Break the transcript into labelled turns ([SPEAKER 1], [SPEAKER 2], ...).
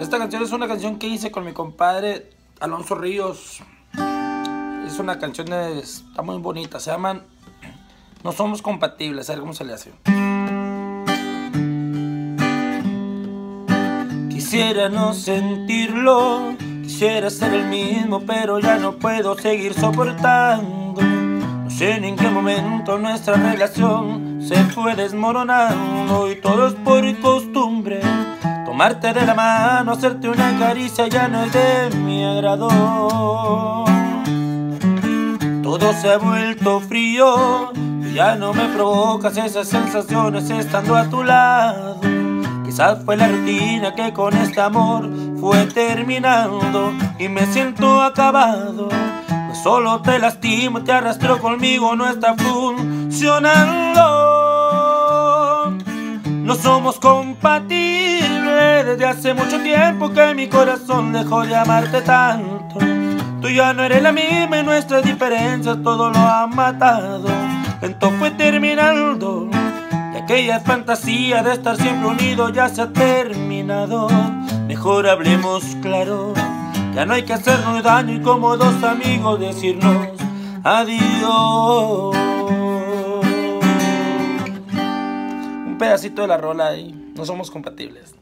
[SPEAKER 1] Esta canción es una canción que hice con mi compadre Alonso Ríos. Es una canción, de, está muy bonita. Se llaman No somos compatibles. A ver cómo se le hace. Quisiera no sentirlo, quisiera ser el mismo, pero ya no puedo seguir soportando. No sé ni en qué momento nuestra relación se fue desmoronando y todo es por costumbre Tomarte de la mano, hacerte una caricia ya no es de mi agrado. Todo se ha vuelto frío ya no me provocas esas sensaciones estando a tu lado. Quizás fue la rutina que con este amor fue terminando y me siento acabado. Pues solo te lastimo, te arrastro conmigo, no está funcionando. No somos compatibles desde hace mucho tiempo que mi corazón dejó de amarte tanto. Tú ya no eres la misma y nuestras diferencias todo lo han matado. Lento fue terminando y aquella fantasía de estar siempre unidos ya se ha terminado. Mejor hablemos claro, ya no hay que hacernos daño y como dos amigos decirnos adiós. Pedacito de la rola y no somos compatibles.